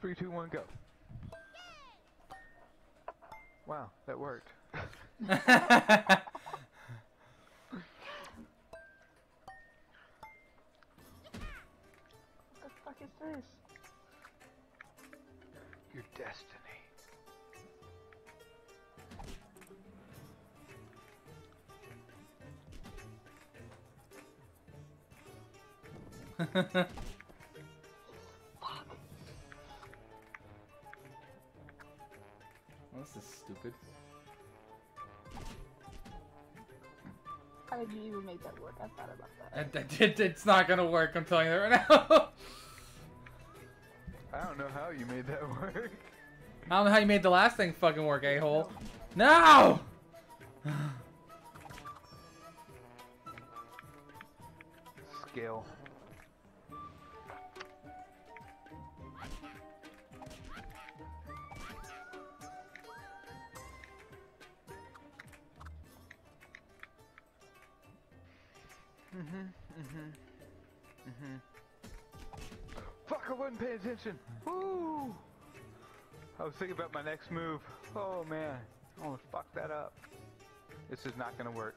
Three, two, one, go. Wow, that worked. What the fuck is this? Your destiny. this How did you even make that work? I thought about that. It, it, it- it's not gonna work, I'm telling you that right now. I don't know how you made that work. I don't know how you made the last thing fucking work, a-hole. No! Skill. Mhm, mhm, mhm. Fuck! I wasn't paying attention. Woo! I was thinking about my next move. Oh man, I almost fucked that up. This is not gonna work.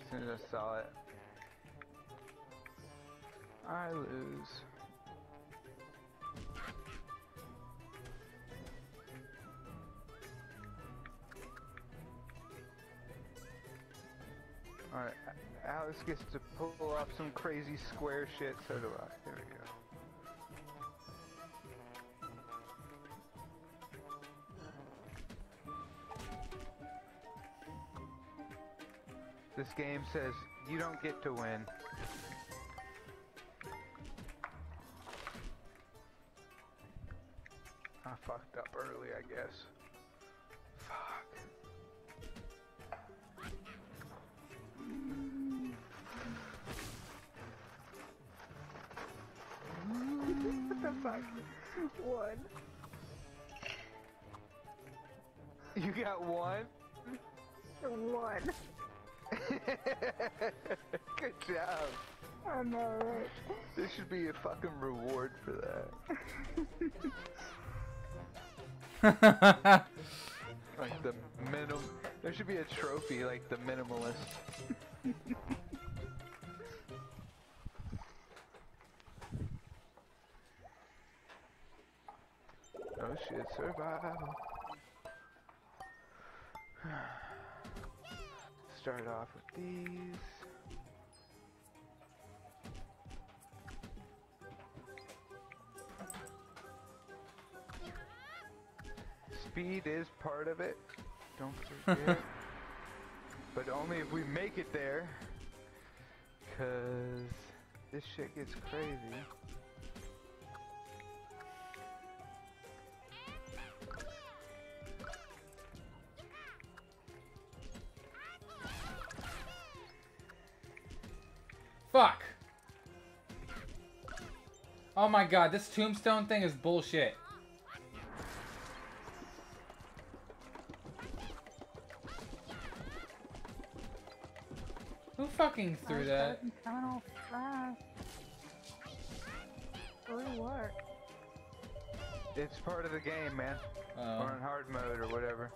As soon as I saw it, I lose. Alright, gets to pull off some crazy square shit, so do I. There we go. This game says you don't get to win. I fucked up early, I guess. Fuck? One. You got one? One. Good job. I know, right? There should be a fucking reward for that. Like the minim. There should be a trophy like the minimalist. oh shit, survival. Start off with these. Speed is part of it. Don't forget. but only if we make it there. Cause this shit gets crazy. Fuck! Oh my god, this tombstone thing is bullshit. Who fucking threw that? Coming all fast. Good work. It's part of the game, man. Or Oh. in hard mode or whatever.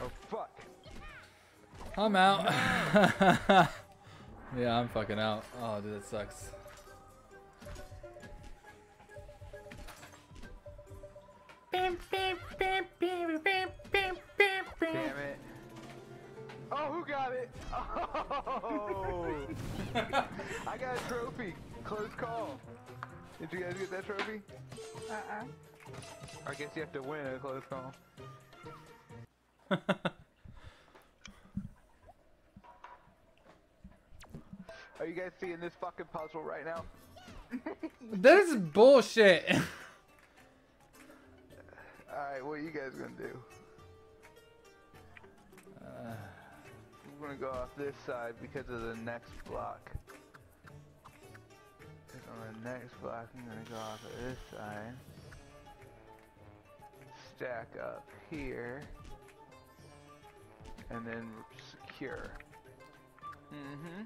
Oh fuck. I'm out. yeah, I'm fucking out. Oh, dude, that sucks. Damn it. Oh, who got it? Oh! I got a trophy. Close call. Did you guys get that trophy? Uh-uh. I guess you have to win a close call. Are you guys seeing this fucking puzzle right now? This is bullshit. Alright, what are you guys gonna do? Uh, I'm gonna go off this side because of the next block. 'Cause on the next block, I'm gonna go off of this side. Stack up here. And then secure. Mm-hmm.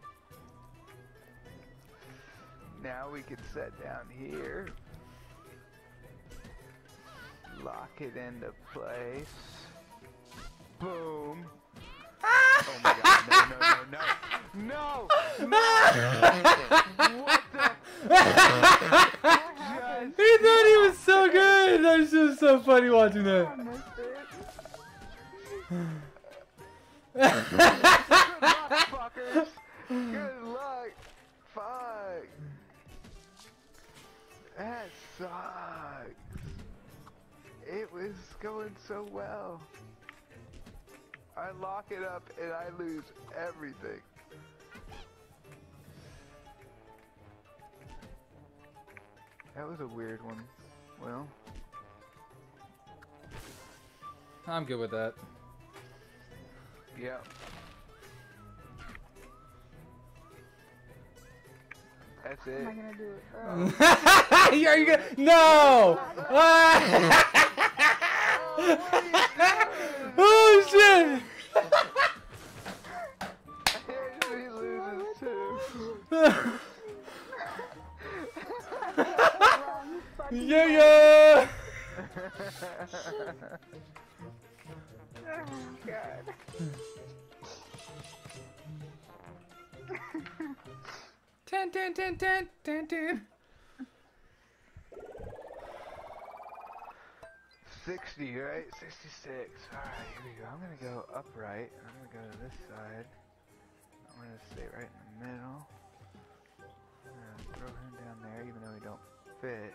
Now we can set down here. Lock it into place. Boom. Ah! Oh my god, no, no, no, no. No! No! what the? He thought he was so good. That's just so funny watching that. I missed it. Good luck, fuckers. Good luck. Fuck. That sucks. It was going so well. I lock it up and I lose everything. That was a weird one. Well, I'm good with that. yeah. That's it. it. am I gonna do? Oh. oh are you gonna? No! oh shit! he loses too. Yeah, yeah. Oh, God. Ten, ten, ten, ten, ten, ten. 60, right? 66. Alright, here we go. I'm gonna go upright. I'm gonna go to this side. I'm gonna stay right in the middle. Throw him down there, even though he don't fit.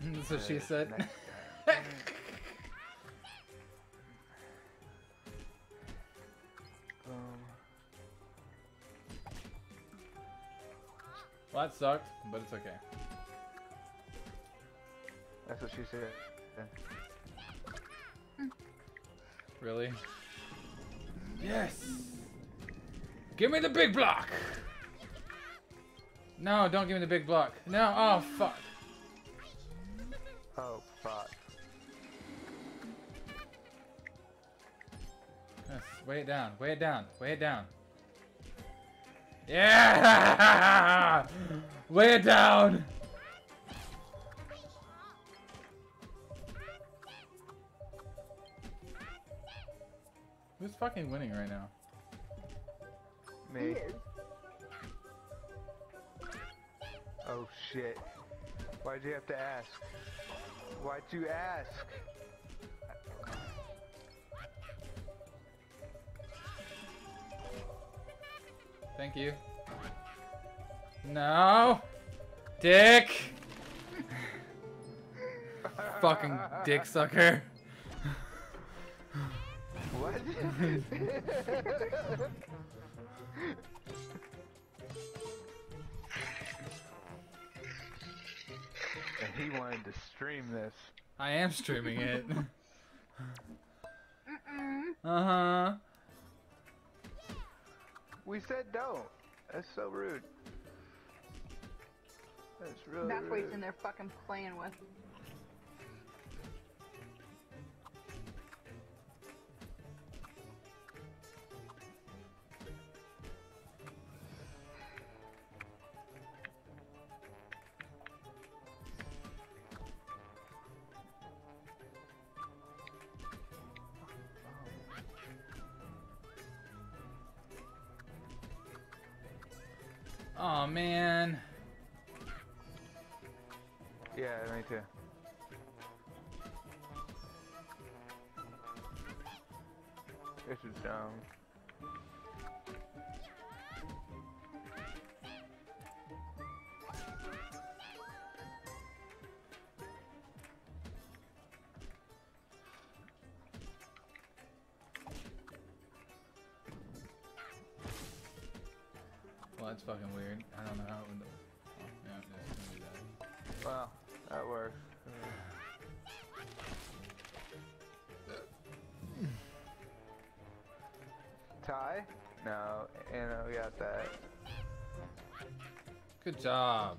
That's what she said. Well, that sucked, but it's okay. That's what she said. Hmm. Really? Yes! Give me the big block! No, don't give me the big block. No, oh fuck. Oh, fuck. Yes, weigh it down, weigh it down, weigh it down. Yeah! Weigh it down! Who's fucking winning right now? Me. Oh, shit. Why'd you have to ask? Why'd you ask? Thank you. No! Dick! Fucking dick sucker. What? and he wanted to stream this. I am streaming it. Uh huh. We said don't. That's so rude. That's really That's what he's rude. in there fucking playing with. Oh man. Yeah, me too. This is dumb. That's fucking weird. I don't know how it would. Oh, yeah, do that. Well, that works. Tie? No, Anna, we got that. Good job.